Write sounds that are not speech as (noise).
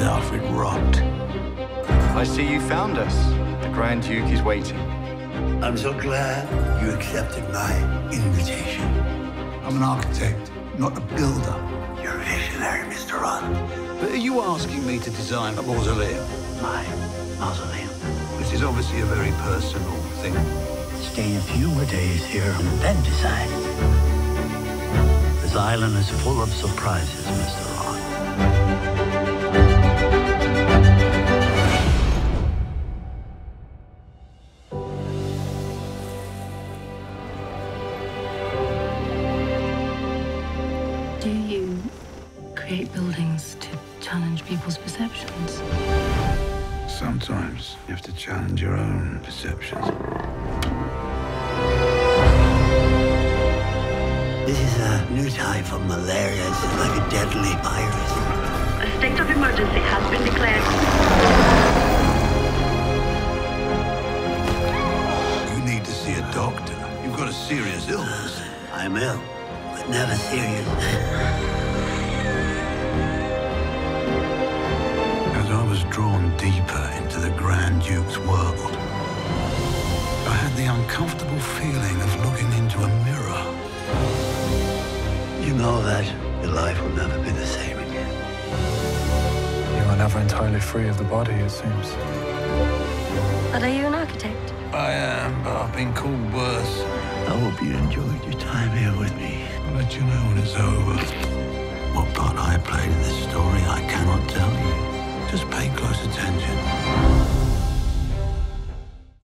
perfect rot. I see you found us. The Grand Duke is waiting. I'm so glad you accepted my invitation. I'm an architect, not a builder. You're a visionary, Mr. Horn. But are you asking me to design a mausoleum? My mausoleum. This is obviously a very personal thing. Stay a few more days here and then decide. This island is full of surprises, Mr. Horn. Create buildings to challenge people's perceptions? Sometimes you have to challenge your own perceptions. This is a new type of malaria. It's like a deadly virus. A state of emergency has been declared. You need to see a doctor. You've got a serious illness. I'm ill, but never serious. (laughs) the Duke's world, I had the uncomfortable feeling of looking into a mirror. You know that your life will never be the same again. You are never entirely free of the body, it seems. But are you an architect? I am, but I've been called worse. I hope you enjoyed your time here with me. I'll let you know when it's over. What part I played in this story, I cannot tell you. Just pay close attention.